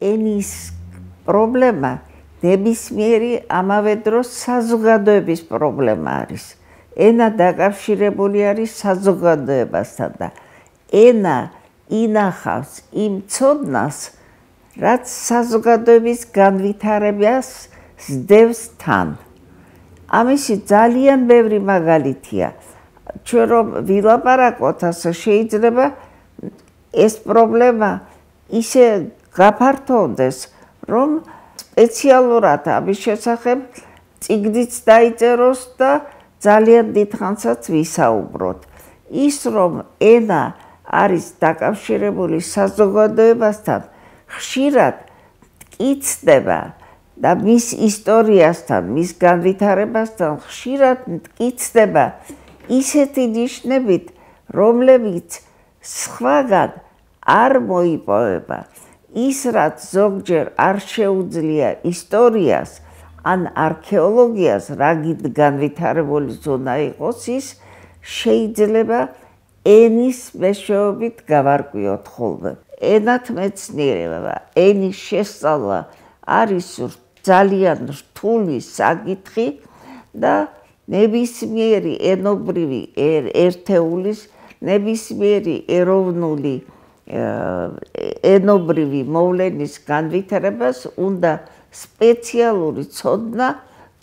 ენის პრობლემა ნებისმიერი ამავე დროს საზოგადოების პრობლემა არის. ენა დაკავშირებული არის საზოგადოებასთან და ენა ინახავს იმ ცოდნას, რაც საზოგადოების განვითარებას ზდევს თან. ამისი ძალიან ბევრი მაგალითია. ჩვენ რომ ვილაპარაკოთ, ასე შეიძლება ეს პრობლემა ისე გაფართოვდეს, რომ სპეციალურად ამის შესახებ წიგნიც დაიწეროს და ძალიან დიდხანსაც ვისაუბროთ. ის რომ ენა არის დაკავშირებული საზოგადოებასთან, ხშირად მტკიცდება და მის ისტორიასთან, მის განვითარებასთან ხშირად მტკიცდება ისეთი ნიშნებით, რომლებიც სხვაგან არ მოიპოვება. ის რაც ზოგჯერ არ შეუძლია ისტორიას ან არქეოლოგიას რაგით განვითარებული ზონა იყოს ის შეიძლება ენის მეშვეობით გავარკვიოთ ხოლმე. ენათ მეცნიერება, ენის შესწავლა არის ძალიან რთული საკითხი და ნებისმიერი ენობრივი ერთეულის ნებისმიერი ეროვნული ენობრივი მოვლენის განვითარებას უნდა სპეციალური ცოდნა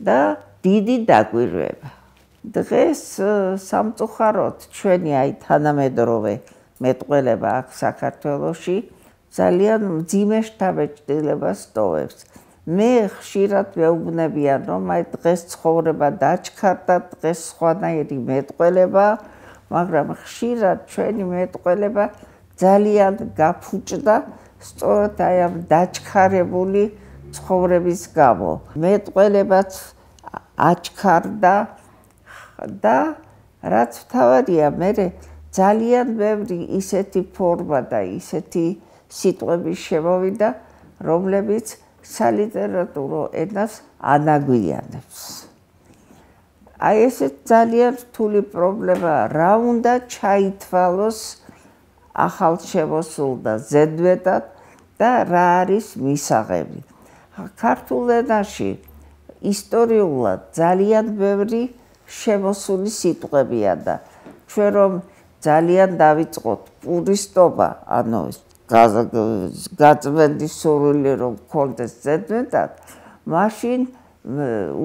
და დიდი დაგვირვება. დღეს სამწუხაროდ ჩვენი აი თანამედროვე მეტყველება აქ საქართველოში ძალიან მძიმე შთაბეჭდილებას ტოვებს. მე ხშირად მეუბნებიან, რომ აი დღეს ცხოვრება დაჩქარდა, დღეს სხვანაირი მეტყველება, მაგრამ ხშირად ჩვენი მეტყველება ძალიან გაფუჭდა სწორედ აი ამ დაჩქარებული ცხოვრების გამო. მეტყველებაც აჩქარდა და რაც თავარია, მე ძალიან ბევრი ისეთი ფორმა და ისეთი სიტყვების შემოვიდა, რომლებიც სალიტერატურო ენას ანაგვიანებს. აი ეს ძალიან რთული პრობლემა რა უნდა ჩაითვალოს ახალ შემოსულ და ზედმეტად და რა არის მისაღები. ქართულ ენაში ისტორიულად ძალიან ბევრი შემოსული სიტყვებია და ჩვენ რომ ძალიან დავიწყოთ პურისტობა, ანუ გაწმენდის სურვილი რომ კონდეს ზედმეტად, მაშინ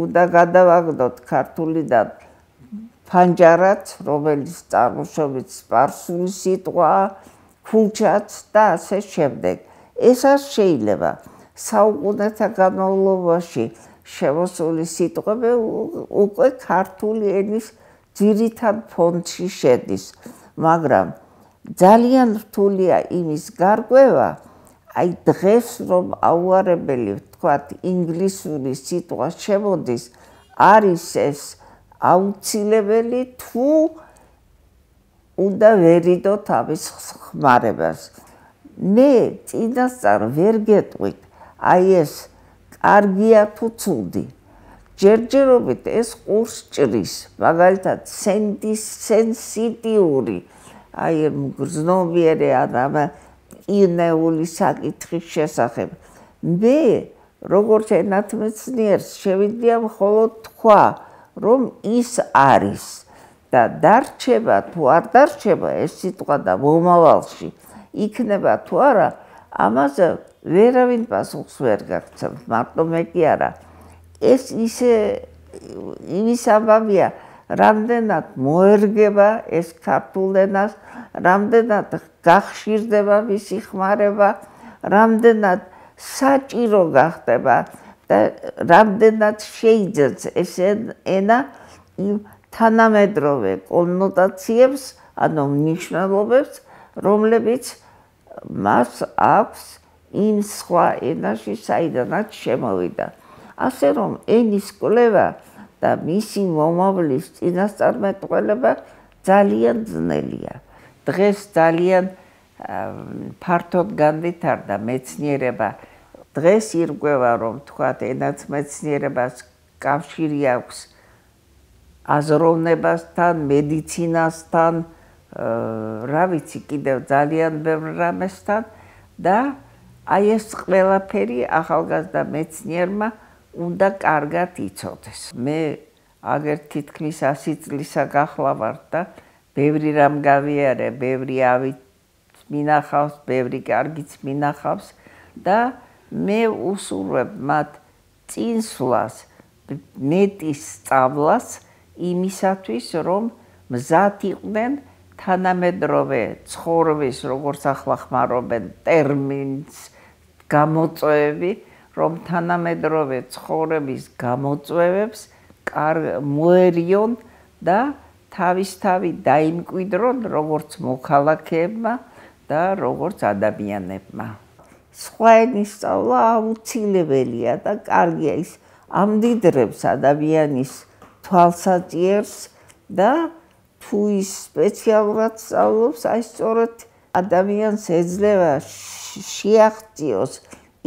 უნდა გადავაგდოთ ქართულიდან ფანჯარაც, რომელიც წარმოშობით სპარსული სიტყვაა, ქუჩაც და ასე შემდეგ. ეს არ შეიძლება საუკუნეთა განმავლობაში შემოსული სიტყვები უკვე ქართული ენის ძირითად ფონდში შედის, მაგრამ ძალიან რთულია იმის გარკვევა, აი დღეს რომ აუარებელი ვთქვათ ინგლისური სიტყვა შემოდის, არის ეს აუცილებელი თუ უნდა ვერიდოთ ამის ხმარებას. მე წინასწარ ვერ გეტყვით, აი ეს კარგია თუ ცუდი. ჯერჯერობით ეს ყურს ჭრის, მაგალითად სენდის სენსიტიური აი მგრძნობიარე ადამა ინეული საკითხის შესახებ. მე როგორც ენათმეცნიერს შევიდია მხოლოდ თქვა, რომ ის არის. და დარჩება თუ არ დარჩება ეს სიტყვა და მომავალში იქნება თუ არა, ამაზე ვერავინ პასუხს ვერ გაგცემს მარტო მე კი არა. ეს ისე იმის ამბავია რამდენად მოერგება ეს ქართულ ენას რამდენად გახშირდება მისი ხმარება რამდენად საჭირო გახდება და რამდენად შეიძლება ეს ენა თანამედროვე კონნოტაციებს ანუ მნიშვნელობებს რომლებიც მას აქვს იმ სხვა ენაში საიდანაც შემოვიდა. ასე რომ ენის კვლევა და მისი მომავლის წინასწარმეტყველება ძალიან ძნელია. დღეს ძალიან ფართოდ განვითარდა მეცნიერება. დღეს ირკვევა რომ თქვათ ენაც მეცნიერებას კავშირი აქვს აზროვნებასთან, მედიცინასთან, რა ვიცი კიდევ ძალიან ბევრ რამესთან და აი ეს ყველაფერი ახალგაზრდა მეცნიერმა უნდა კარგად იცოდეს. მე აგერ თითქმის 100 წლისა გახლა ვარ და ბევრი რამ გავიარე, ბევრი ავი მინახავს, ბევრი კარგიც მინახავს და მე უსურვებ მათ წინსვლას, მეტის სწავლას იმისათვის, რომ მზად იყვნენ თანამედროვე ცხოვრების, როგორც ახლა ხმარობენ ტერმინს გამოწვევები, რომ თანამედროვე ცხოვრების გამოწვევებს მოერიონ და თავისთავი დაიმკვიდრონ როგორც მოქალაქეებმა და როგორც ადამიანებმა. სხვა ენის სწავლა აუცილებელია და კარგია ის ამდიდრებს ადამიანის თვალსაჩინოს და თუ ის სპეციალურად სწავლობს, აი სწორედ ადამიანს ეძლევა შეაღწიოს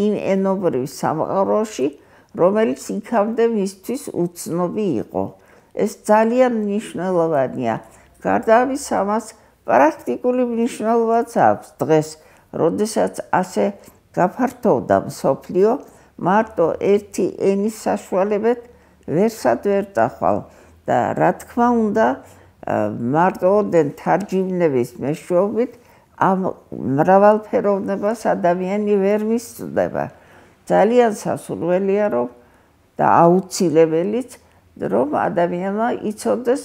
იმ ენობრივ სამყაროში, რომელიც იქამდე მისთვის უცნობი იყო. ეს ძალიან მნიშვნელოვანია. გარდა ამისა, მას პრაქტიკული მნიშვნელობაც აქვს დღეს, როდესაც ასე გაფართოვდა მსოფლიო, მარტო ერთი ენის საშუალებად ვერსად ვერ წახვალ და რა თქმა უნდა, მარტოდენ თარჯიმნების მეშვეობით ამ მრავალფეროვნებას ადამიანი ვერ მისწდება. ძალიან სასურველია რომ და აუცილებელიც რომ ადამიანმა იცოდეს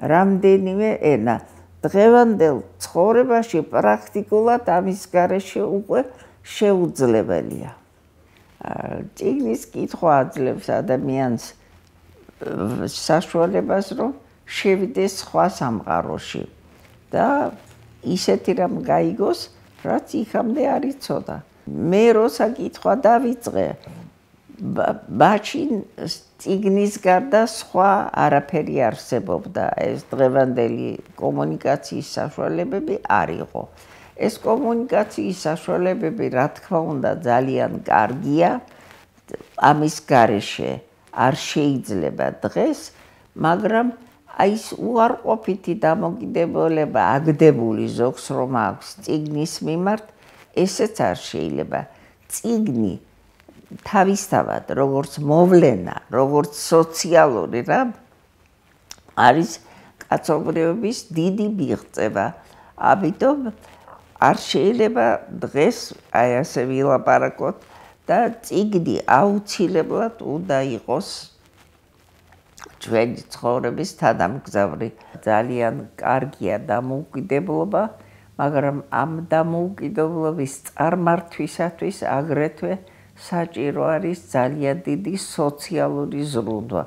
რამდენიმე ენა. დღევანდელ ცხოვრებაში პრაქტიკულად ამის გარეშე უკვე შეუძლებელია. წიგნის კითხვა აძლევს ადამიანს საშუალებას რომ შევიდეს სხვა სამყაროში და ისეთი რამ გაიგოს, რაც იქამდე არ იცოდა. მე როცა კითხვა დავიწყე, ბაჩინ ციგნის გარდა სხვა არაფერი არსებობდა. ეს დღევანდელი კომუნიკაციის საშუალებები არ იყო. ეს კომუნიკაციის საშუალებები, რა თქმა უნდა, ძალიან კარგია. ამის garaშე არ შეიძლება დღეს, მაგრამ აი ეს უარყოფითი დამოკიდებულება აგდებული ზოგს რომ აქვს ციგნის მიმართ, ესეც არ შეიძლება. ციგნი თავისთავად როგორც მოვლენა, როგორც სოციალური რა არის კაცობრიობის დიდი მიღწევა. ამიტომ არ შეიძლება დღეს აი ასე ვილაპარაკოთ და ციგნი აუცილებლად უნდა იყოს ჩვენი ცხოვრების თანამგზავრი. ძალიან კარგია დამოუკიდებლობა, მაგრამ ამ დამოუკიდებლობის წარმართვისათვის აგრეთვე საჭირო არის ძალიან დიდი სოციალური ზრუნვა.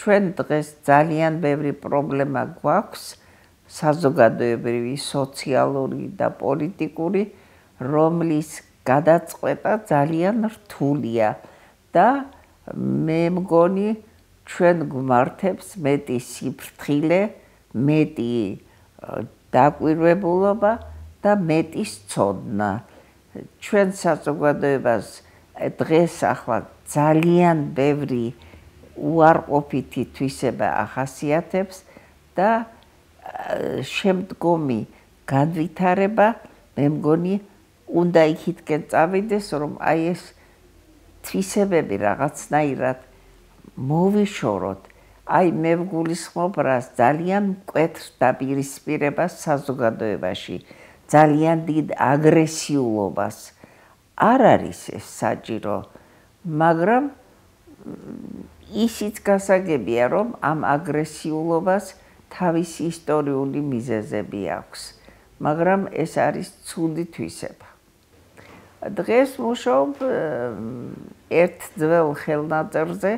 ჩვენ დღეს ძალიან ბევრი პრობლემა გვაქვს საზოგადოებრივი, სოციალური და პოლიტიკური, რომლის გადაწყვეტა ძალიან რთულია და მე მგონი ჩვენ გვმართებს მეტი სიფრთხილე, მეტი დაკვირვებულობა და მეტი ცოდნა. ჩვენ საზოგადოებას დღეს ახლა ძალიან ბევრი უარყოფითი თვისება ახასიათებს და შემდგომი განვითარება მე მგონი უნდა იქითკენ წავიდეს რომ აი ეს თვისებები რაღაცნაირად მოვიშოროთ. აი მე ვგულისხმობ რას ძალიან მკვეთრ დაპირისპირებას საზოგადოებაში ძალიან დიდ აგრესიულობას არ არის ეს საჭირო, მაგრამ ისიც გასაგებია, რომ ამ აგრესიულობას თავისი ისტორიული მიზეზები აქვს, მაგრამ ეს არის ცუდი თვისება. დღეს მუშაობ ერთ ძველ ხელნაწერზე,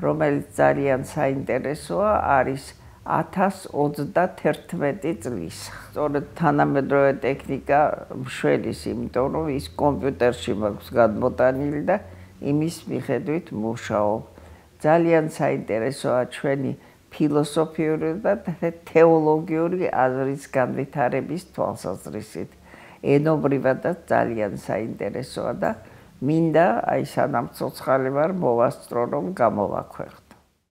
რომელიც ძალიან საინტერესოა, არის 1031 წლის. სწორედ თანამედროვე ტექნიკა მშველის, იმიტომ რომ ის კომპიუტერში მაქვს გადმოტანილი და იმის მიხედვით მუშაობ. ძალიან საინტერესოა ჩვენი ფილოსოფიური და თეოლოგიური აზრის განვითარების თვალსაზრისით. ენობრივადაც ძალიან საინტერესოა და მინდა აი სანამ ცოცხალი ვარ მოვასწრო რომ გამოვაქვეყნო